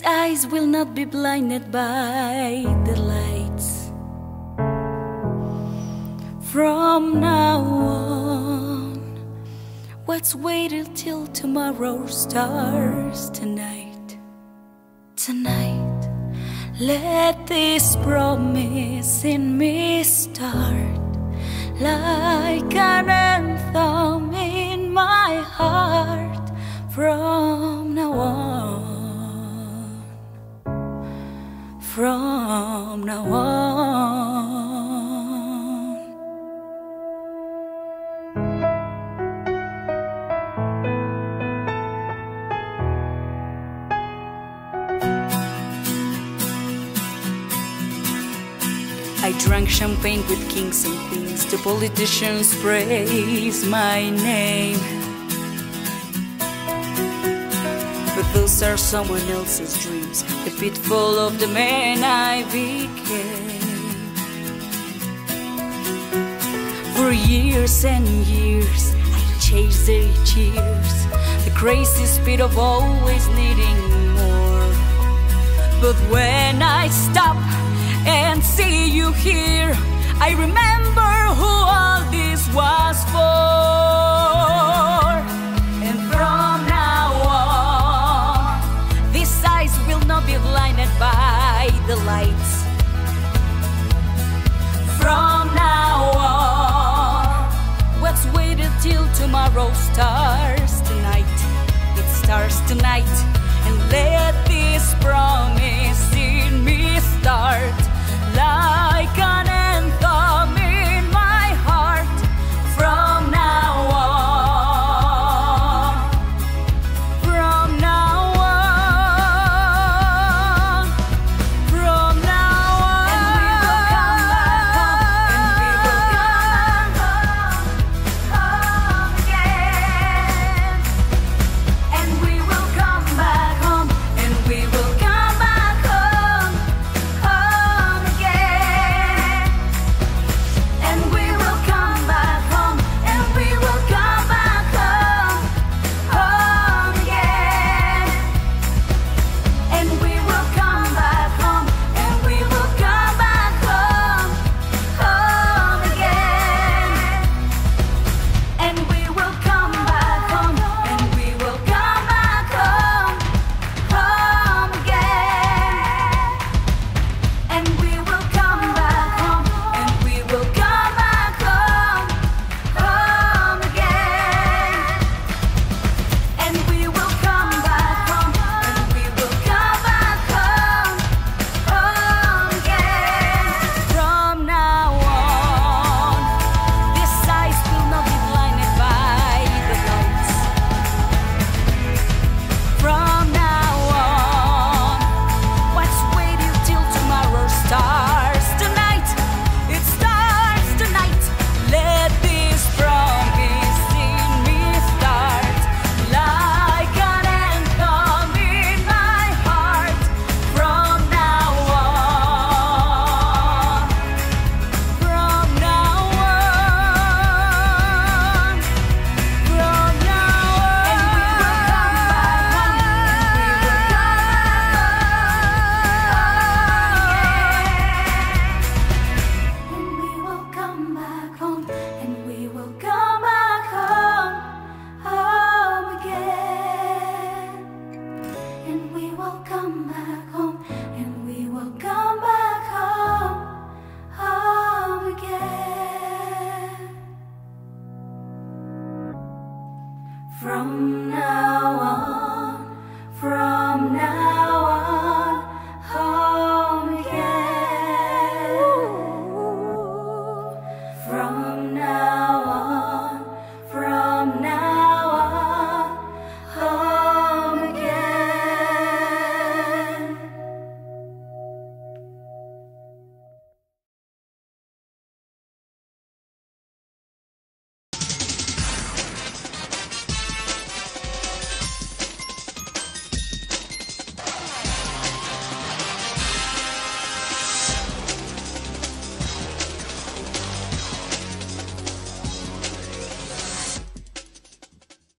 these eyes will not be blinded by the lights. From now on, what's waited till tomorrow stars tonight? Tonight, let this promise in me start like an From now on. I drank champagne with kings and queens. The politicians praise my name. But are someone else's dreams. The pitfall of the man I became. For years and years, I chased their cheers. The crazy speed of always needing more. But when I stop and see you here, I remember waited till tomorrow stars tonight? It starts tonight, and let this promise in me start will come back home, and we will come back home, home again. From